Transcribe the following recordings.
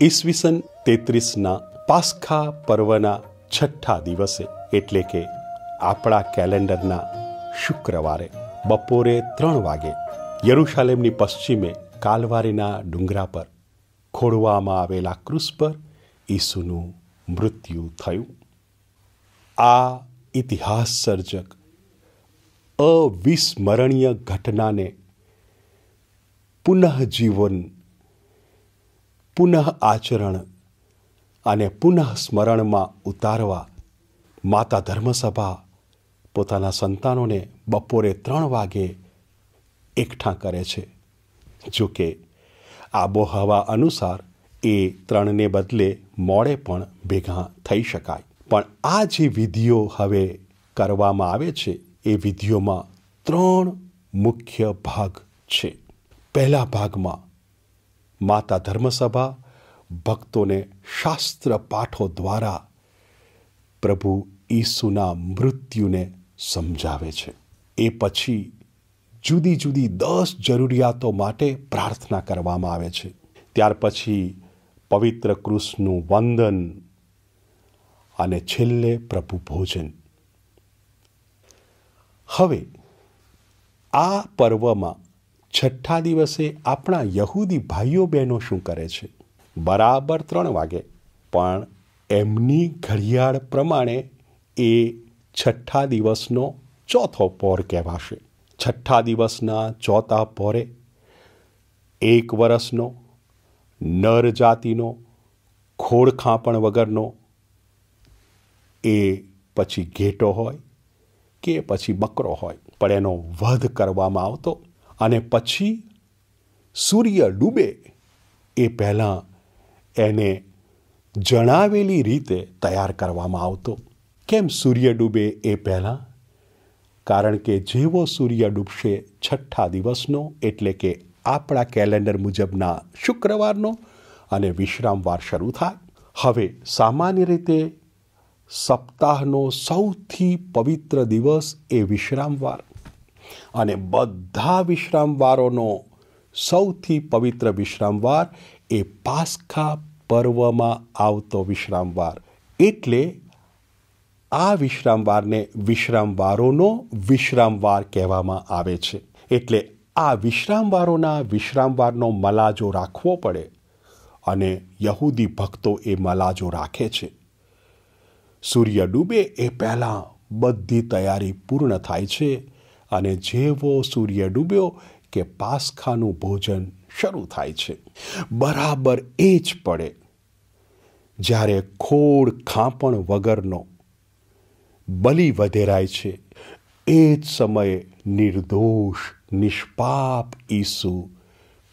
ઈસવીસન તેત્રીસના પાસ્ખા પર્વના છઠ્ઠા દિવસે, એટલે કે આપણા કેલેન્ડરના શુક્રવારે બપોરે ત્રણ વાગે યરુશાલેમની પશ્ચિમે કાલવારીના ડુંગરા પર ખોડવામાં આવેલા ક્રુસ પર ઈસુનું મૃત્યુ થયું. આ ઇતિહાસ સર્જક અવિસ્મરણીય ઘટનાને પુનઃજીવન પુનઃ આચરણ અને પુનઃ સ્મરણમાં ઉતારવા માતા ધર્મસભા પોતાના સંતાનોને બપોરે ત્રણ વાગે એકઠાં કરે છે. જોકે આબોહવા અનુસાર એ ત્રણને બદલે મોડે પણ ભેગા થઈ શકાય. પણ આ જે વિધિઓ હવે કરવામાં આવે છે, એ વિધિઓમાં ત્રણ મુખ્ય ભાગ છે. પહેલા ભાગમાં માતા ધર્મસભા, ભક્તોને શાસ્ત્ર પાઠો દ્વારા પ્રભુ ઈસુના મૃત્યુને સમજાવે છે. એ પછી જુદી જુદી દસ જરૂરિયાતો માટે પ્રાર્થના કરવામાં આવે છે. ત્યાર પછી પવિત્ર કૃષ્ણનું વંદન અને છેલ્લે પ્રભુ ભોજન. હવે આ પર્વમાં છઠ્ઠા દિવસે આપણા યહૂદી ભાઈઓ બહેનો શું કરે છે? બરાબર ત્રણ વાગે. પણ એમની ઘડિયાળ પ્રમાણે એ છઠ્ઠા દિવસનો ચોથો પહોર કહેવાશે. છઠ્ઠા દિવસના ચોથા પોરે એક વર્ષનો નર જાતિનો ખોળખાંપણ વગરનો એ પછી ઘેટો હોય કે પછી બકરો હોય. પણ એનો વધ કરવામાં આવતો અને પછી સૂર્ય ડૂબે એ પહેલાં એને જણાવેલી રીતે તૈયાર કરવામાં આવતો. કેમ સૂર્ય ડૂબે એ પહેલાં? કારણ કે જેવો સૂર્ય ડૂબશે છઠ્ઠા દિવસનો, એટલે કે આપણા કેલેન્ડર મુજબના શુક્રવારનો અને વિશ્રામવાર શરૂ થાય. હવે સામાન્ય રીતે સપ્તાહનો સૌથી પવિત્ર દિવસ એ વિશ્રામવાર. અને બધા વિશ્રામવારોનો સૌથી પવિત્ર વિશ્રામવાર એ પાસ્ખા પર્વમાં આવતો વિશ્રામવાર. એટલે આ વિશ્રામવારને વિશ્રામવારોનો વિશ્રામવાર કહેવામાં આવે છે. એટલે આ વિશ્રામવારોના વિશ્રામવારનો મલાજો રાખવો પડે અને યહૂદી ભક્તો એ મલાજો રાખે છે. સૂર્ય ડૂબે એ પહેલાં બધી તૈયારી પૂર્ણ થાય છે. અને જેવો સૂર્ય ડૂબ્યો કે પાસખાનું ભોજન શરૂ થાય છે. બરાબર એ જ પડે. જ્યારે ખોડ ખાંપણ વગરનો બલિ વધેરાય છે, એ જ સમયે નિર્દોષ, નિષ્પાપ ઈસુ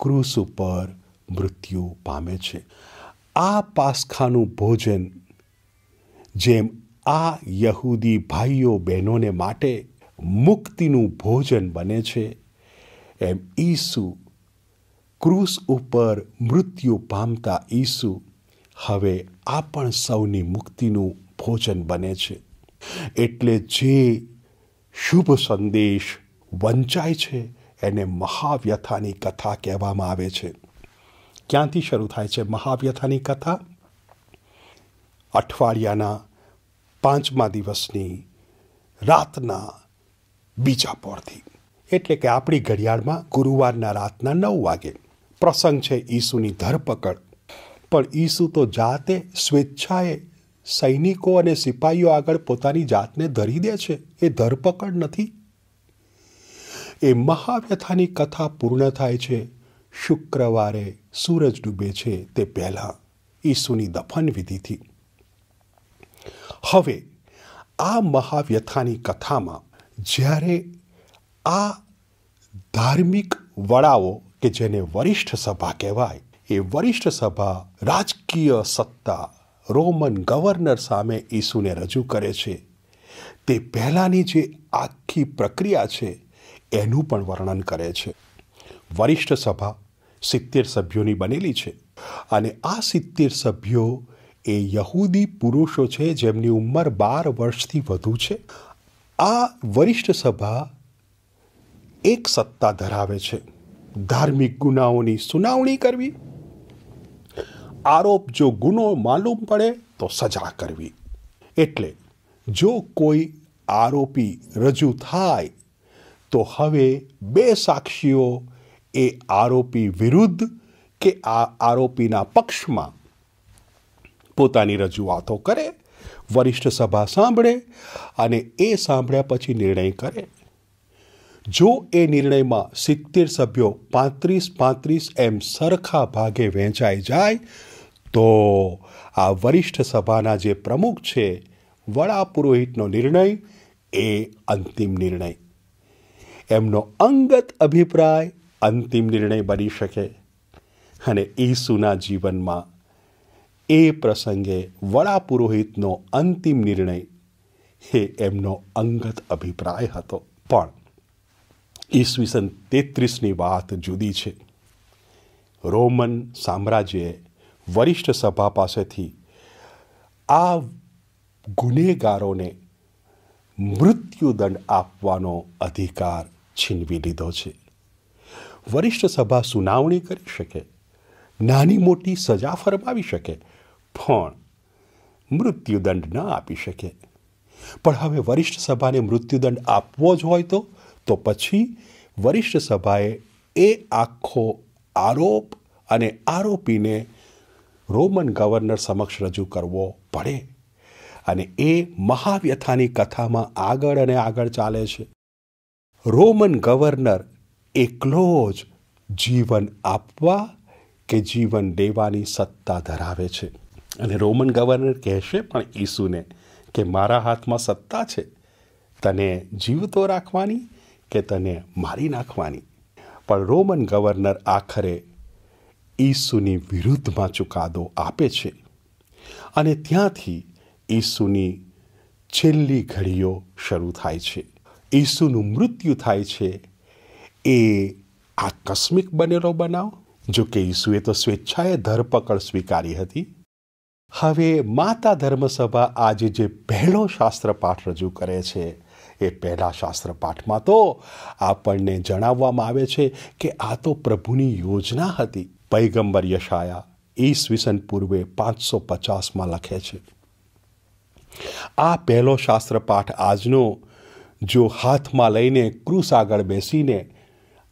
ક્રુસ ઉપર મૃત્યુ પામે છે. આ પાસખાનું ભોજન જેમ આ યહૂદી ભાઈઓ બહેનોને માટે મુક્તિનું ભોજન બને છે. એમ ઈસુ ક્રૂસ ઉપર મૃત્યુ પામતા ઈસુ હવે આ પણ સૌની મુક્તિનું ભોજન બને છે. એટલે જે શુભ સંદેશ વંચાય છે એને મહાવ્યથાની કથા કહેવામાં આવે છે. ક્યાંથી શરૂ થાય છે મહાવ્યથાની કથા? અઠવાડિયાના પાંચમા દિવસની રાતના બીજા પોરથી. એટલે કે આપણી ઘડિયાળમાં ગુરુવારના રાતના નવ વાગે. પ્રસંગ છે ઈસુની ધરપકડ. પણ ઈસુ તો જાતે સ્વેચ્છાએ સૈનિકો અને સિપાહીઓ આગળ પોતાની જાતને ધરી દે છે. એ ધરપકડ નથી. એ મહાવ્યથાની કથા પૂર્ણ થાય છે. શુક્રવારે સૂરજ ડૂબે છે તે પહેલાં ઈસુની દફન વિધિથી. હવે આ મહાવ્યથાની કથામાં જ્યારે આ ધાર્મિક વડાઓ કે જેને વરિષ્ઠ સભા કહેવાય, એ વરિષ્ઠ સભા રાજકીય સત્તા, રોમન ગવર્નર સામે ઈસુને રજૂ કરે છે, તે પહેલાંની જે આખી પ્રક્રિયા છે, એનું પણ વર્ણન કરે છે. વરિષ્ઠ સભા સિત્તેર સભ્યોની બનેલી છે અને આ સિત્તેર સભ્યો એ યહૂદી પુરુષો છે જેમની ઉંમર બાર વર્ષથી વધુ છે આ વરિષ્ઠ સભા એક સત્તા ધરાવે છે. ધાર્મિક ગુનાઓની સુનાવણી કરવી. આરોપ જો ગુનો માલુમ પડે તો સજા કરવી. એટલે જો કોઈ આરોપી રજૂ થાય, તો હવે બે સાક્ષીઓ એ આરોપી વિરુદ્ધ કે આ આરોપીના પક્ષમાં પોતાની રજૂઆતો કરે વરિષ્ઠ સભા સાંભળે અને એ સાંભળ્યા પછી નિર્ણય કરે. જો એ નિર્ણયમાં સિત્તેર સભ્યો પાંત્રીસ પાંત્રીસ એમ સરખા ભાગે વહેંચાઈ જાય, તો આ વરિષ્ઠ સભાના જે પ્રમુખ છે, વડા પુરોહિતનો નિર્ણય એ અંતિમ નિર્ણય. એમનો અંગત અભિપ્રાય અંતિમ નિર્ણય બની શકે. અને ઈસુના જીવનમાં એ પ્રસંગે વડા પુરોહિતનો અંતિમ નિર્ણય એ એમનો અંગત અભિપ્રાય હતો. પણ ઈસવીસન તેત્રીસની વાત જુદી છે. રોમન સામ્રાજ્યએ વરિષ્ઠ સભા પાસેથી આ ગુનેગારોને મૃત્યુદંડ આપવાનો અધિકાર છીનવી લીધો છે. વરિષ્ઠ સભા સુનાવણી કરી શકે, નાની મોટી સજા ફરમાવી શકે પણ મૃત્યુદંડ ન આપી શકે. પણ હવે વરિષ્ઠ સભાને મૃત્યુદંડ આપવો જ હોય તો તો પછી વરિષ્ઠ સભાએ એ આખો આરોપ અને આરોપીને રોમન ગવર્નર સમક્ષ રજૂ કરવો પડે. અને એ મહાવ્યથાની કથામાં આગળ અને આગળ ચાલે છે. રોમન ગવર્નર એકલો જ જીવન આપવા કે જીવન દેવાની સત્તા ધરાવે છે? અને રોમન ગવર્નર કહેશે પણ ઈસુને કે મારા હાથમાં સત્તા છે, તને જીવતો રાખવાની કે તને મારી નાખવાની? પણ રોમન ગવર્નર આખરે ઈસુની વિરુદ્ધમાં ચુકાદો આપે છે. અને ત્યાંથી ઈસુની છેલ્લી ઘડીઓ શરૂ થાય છે. ઈસુનું મૃત્યુ થાય છે. એ આકસ્મિક બનેલો બનાવ. જો કે ઈસુએ તો સ્વેચ્છાએ ધરપકડ સ્વીકારી હતી. હવે માતા ધર્મસભા આજે જે પહેલો શાસ્ત્રપાઠ રજૂ કરે છે, એ પહેલા શાસ્ત્રપાઠમાં તો આપણને જણાવવામાં આવે છે કે આ તો પ્રભુની યોજના હતી. પૈગંબર યશાયા ઈસવીસન પૂર્વે પાંચસો પચાસમાં લખે છે, આ પહેલો શાસ્ત્રપાઠ આજનો, જો હાથમાં લઈને ક્રુસ આગળ બેસીને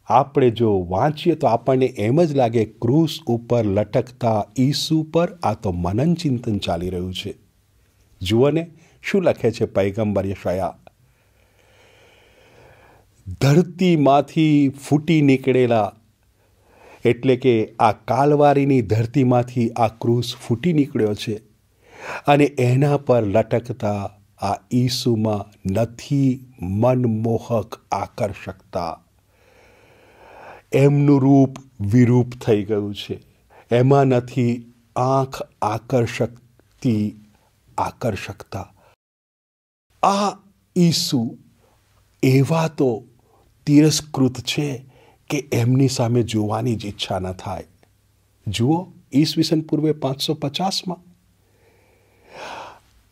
આપણે જો વાંચીએ તો આપણને એમ જ લાગે ક્રૂસ ઉપર લટકતા ઈસુ પર આ તો મનન ચિંતન ચાલી રહ્યું છે. જુઓ ને, શું લખે છે પૈગંબર યશયા? ધરતીમાંથી ફૂટી નીકળેલા, એટલે કે આ કાલવારીની ધરતીમાંથી આ ક્રૂસ ફૂટી નીકળ્યો છે અને એના પર લટકતા આ ઈસુમાં નથી મનમોહક આકર્ષકતા. એમનું રૂપ વિરૂપ થઈ ગયું છે. એમાં નથી આંખ આકર્ષકતી આકર્ષકતા. આ ઈસુ એવા તો તિરસ્કૃત છે કે એમની સામે જોવાની જ ઈચ્છા ન થાય. જુઓ ઈસવીસન પૂર્વે પાંચસો પચાસમાં.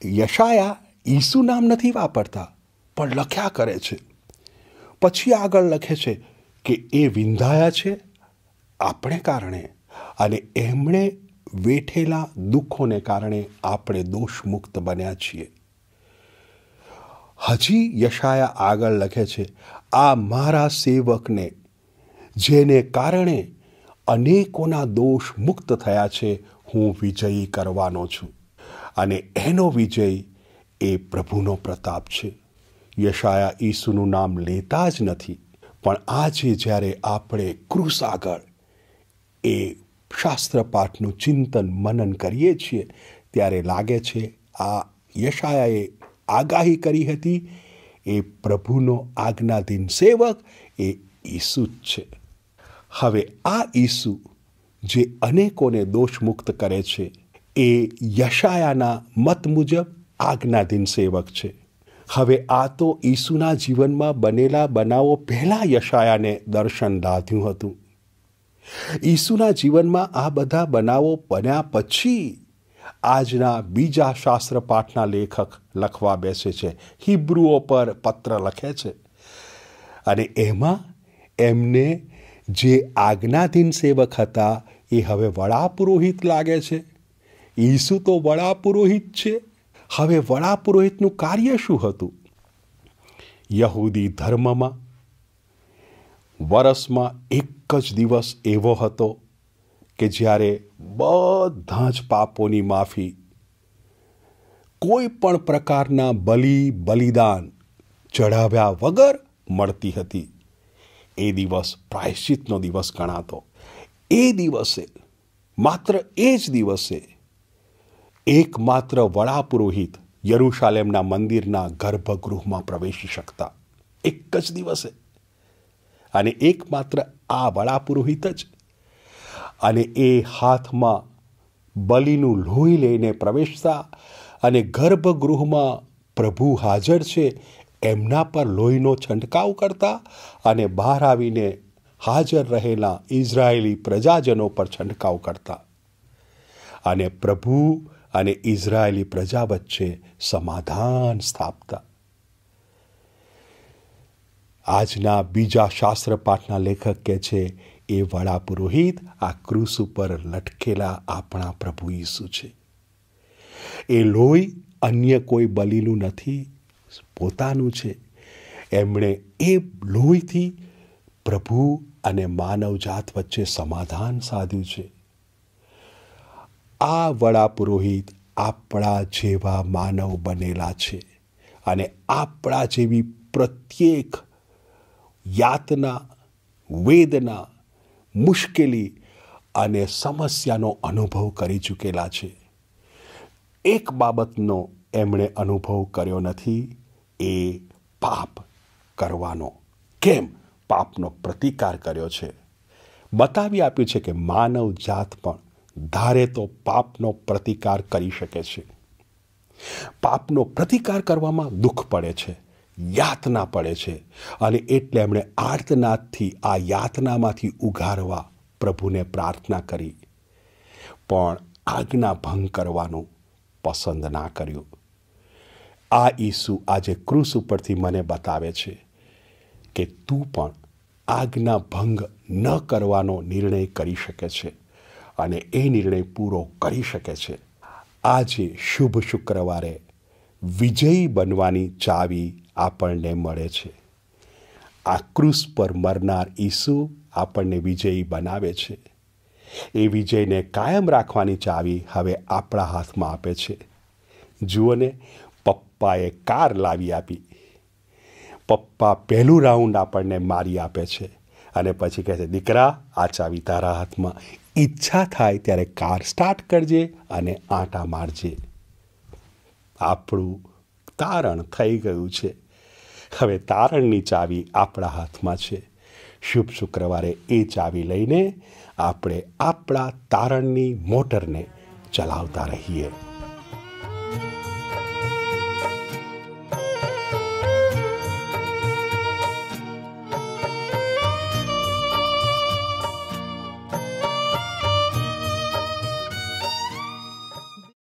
યશાયા ઈસુ નામ નથી વાપરતા, પણ લખ્યા કરે છે. પછી આગળ લખે છે કે એ વિંધાયા છે? આપણે કારણે. અને એમણે વેઠેલા દુઃખોને કારણે આપણે દોષમુક્ત બન્યા છીએ. હજી યશાયા આગળ લખે છે, આ મારા સેવકને, જેને કારણે અનેકોના દોષ મુક્ત થયા છે, હું વિજયી કરવાનો છું. અને એનો વિજય એ પ્રભુનો પ્રતાપ છે. યશાયા ઈસુનું નામ લેતા જ નથી. પણ આજે જ્યારે આપણે ક્રુસ આગળ એ શાસ્ત્રપાઠનું ચિંતન મનન કરીએ છીએ, ત્યારે લાગે છે આ યશાયાએ આગાહી કરી હતી, એ પ્રભુનો આજ્ઞાધીન સેવક એ ઈસુ જ છે. હવે આ ઈસુ જે અનેકોને દોષમુક્ત કરે છે, એ યશાયાના મત મુજબ આજ્ઞાધીન સેવક છે. હવે આ તો ઈસુના જીવનમાં બનેલા બનાવો પહેલાં યશાયાને દર્શન લાધ્યું હતું. ઈસુના જીવનમાં આ બધા બનાવો બન્યા પછી આજના બીજા શાસ્ત્ર પાઠના લેખક લખવા બેસે છે. હિબ્રુઓ પર પત્ર લખે છે. અને એમાં એમને જે આજ્ઞાધીન સેવક હતા એ હવે વડા પુરોહિત લાગે છે. ઈસુ તો વડા પુરોહિત છે. હવે વડા પુરોહિતનું કાર્ય શું હતું? યહૂદી ધર્મમાં વરસમાં એક જ દિવસ એવો હતો કે જ્યારે બધા જ પાપોની માફી કોઈ પણ પ્રકારના બલિ, બલિદાન ચઢાવ્યા વગર મળતી હતી. એ દિવસ પ્રાયશ્ચિતનો દિવસ ગણાતો. એ દિવસે, માત્ર એ જ દિવસે એકમાત્ર વડા પુરોહિત યરુશાલેમના મંદિરના ગર્ભગૃહમાં પ્રવેશી શકતા. એક જ દિવસે. અને એકમાત્ર આ વડા પુરોહિત જ. અને એ હાથમાં બલિનું લોહી લઈને પ્રવેશતા અને ગર્ભગૃહમાં પ્રભુ હાજર છે એમના પર લોહીનો છંટકાવ કરતા અને બહાર આવીને હાજર રહેલા ઇઝરાયેલી પ્રજાજનો પર છંટકાવ કરતા. અને પ્રભુ અને ઇઝરાયેલી પ્રજા વચ્ચે સમાધાન સ્થાપતા. આજના બીજા શાસ્ત્ર પાઠના લેખક કે છે, એ વડા પુરોહિત આ ક્રુસ ઉપર લટકેલા આપણા પ્રભુ ઈસુ છે. એ લોહી અન્ય કોઈ બલીનું નથી, પોતાનું છે. એમણે એ લોહીથી પ્રભુ અને માનવજાત વચ્ચે સમાધાન સાધ્યું છે. આ વડા પુરોહિત આપણા જેવા માનવ બનેલા છે અને આપણા જેવી પ્રત્યેક યાતના, વેદના, મુશ્કેલી અને સમસ્યાનો અનુભવ કરી ચૂકેલા છે. એક બાબતનો એમણે અનુભવ કર્યો નથી, એ પાપ કરવાનો. કેમ? પાપનો પ્રતિકાર કર્યો છે. બતાવી આપ્યું છે કે માનવ જાત પણ ધારે તો પાપનો પ્રતિકાર કરી શકે છે. પાપનો પ્રતિકાર કરવામાં દુઃખ પડે છે, યાતના પડે છે અને એટલે એમણે આર્તનાદથી આ યાતનામાંથી ઉઘારવા પ્રભુને પ્રાર્થના કરી. પણ આજ્ઞા ભંગ કરવાનું પસંદ ના કર્યું. આ ઈસુ આજે ક્રુસ ઉપરથી મને બતાવે છે કે તું પણ આજ્ઞા ભંગ ન કરવાનો નિર્ણય કરી શકે છે. અને એ નિર્ણય પૂરો કરી શકે છે. આજે શુભ શુક્રવારે વિજયી બનવાની ચાવી આપણને મળે છે. આ ક્રુસ પર મરનાર ઈસુ આપણને વિજયી બનાવે છે. એ વિજયને કાયમ રાખવાની ચાવી હવે આપણા હાથમાં આપે છે. જુઓને, પપ્પાએ કાર લાવી આપી. પપ્પા પહેલું રાઉન્ડ આપણને મારી આપે છે અને પછી કહે છે, દીકરા, આ ચાવી તારા હાથમાં ઈચ્છા થાય ત્યારે કાર સ્ટાર્ટ કરજે અને આંટા મારજે. આપણું તારણ થઈ ગયું છે. હવે તારણની ચાવી આપણા હાથમાં છે. શુભ શુક્રવારે એ ચાવી લઈને આપણે આપણા તારણની મોટરને ચલાવતા રહીએ.